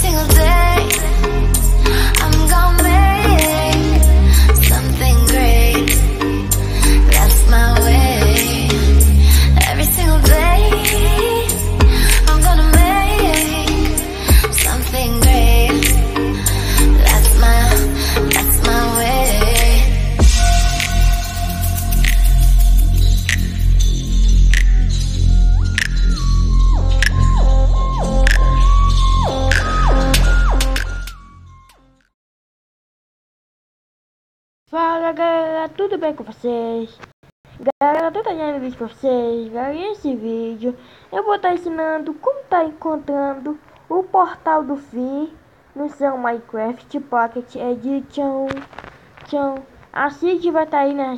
single day. Fala galera, tudo bem com vocês? Galera, tô trazendo vídeo pra vocês, galera, e esse vídeo eu vou estar ensinando como tá encontrando o portal do fim no seu Minecraft Pocket Edition. Edition. A seed vai estar aí na,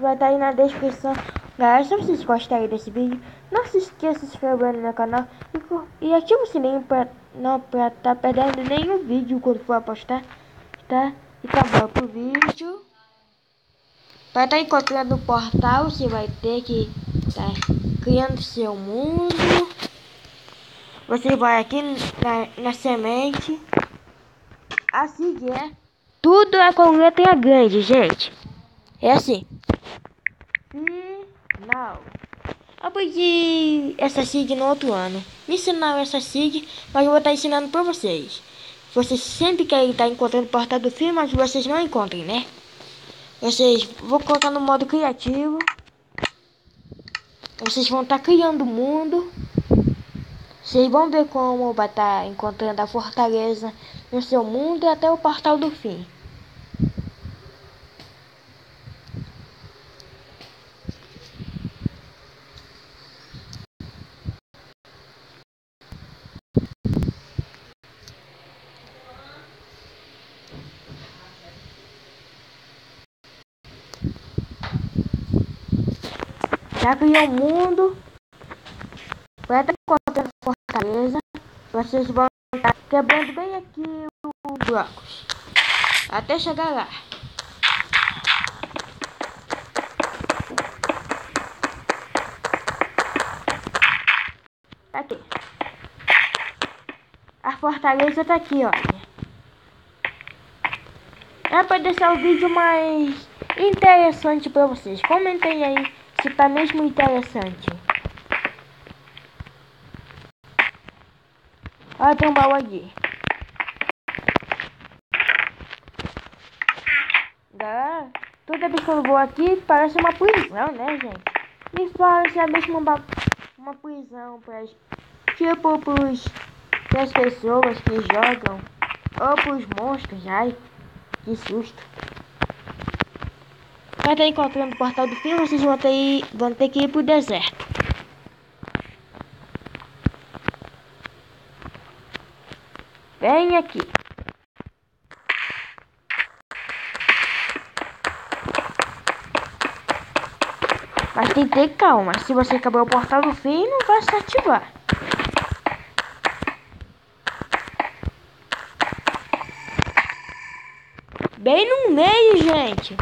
vai estar aí na descrição. Galera, se vocês gostarem desse vídeo, não se esqueça de se inscrever no meu canal e, e ativa o sininho pra não pra tá perdendo nenhum vídeo quando for postar, tá? E acabou pro vídeo. Para estar encontrando o portal, você vai ter que estar criando seu mundo. Você vai aqui na, na semente. Assim que é. Tudo é com letra grande, gente. É assim. Final. Aprendi essa SIG no outro ano. Me ensinaram essa SIG, mas eu vou estar ensinando para vocês. Vocês sempre querem estar encontrando o portal do filme, mas vocês não encontrem, né? Vocês vou colocar no modo criativo. Vocês vão estar criando o mundo. Vocês vão ver como vai estar encontrando a fortaleza no seu mundo até o portal do fim. Já criou o mundo. Vai até encontrando a fortaleza. Vocês vão estar quebrando bem aqui os blocos. Até chegar lá. Tá aqui. A fortaleza tá aqui, olha. É para deixar o vídeo mais interessante para vocês. Comentem aí se tá mesmo interessante. Olha, tem um baú aqui. Galera, toda vez que eu vou aqui parece uma prisão, né, gente? Me fala se é mesmo uma, prisão para tipo pros, pras pessoas que jogam ou pros monstros, ai, que susto. Pra estar encontrando o portal do fim, vocês vão ter, vão ter que ir pro deserto. Vem aqui. Mas tem que ter calma. Se você acabar o portal do fim, não vai se ativar. Bem no meio, gente.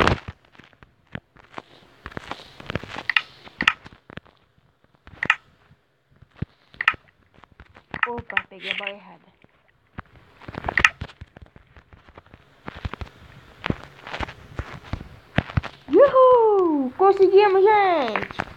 Opa, peguei a bola errada. Uhul! Conseguimos, gente!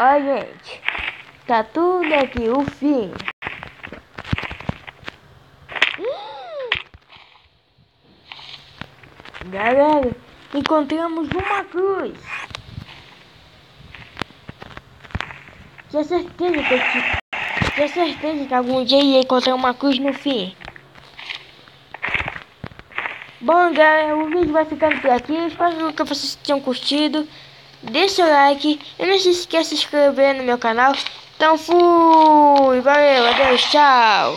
Ó, gente. Tá tudo aqui, o fim. Galera, encontramos uma cruz. Tinha certeza que eu ti- tinha certeza que algum dia ia encontrar uma cruz no fim. Bom, galera, o vídeo vai ficando por aqui. Espero que vocês tenham curtido. Deixa o like e não se esqueça de se inscrever no meu canal. Então fui, valeu, adeus, tchau.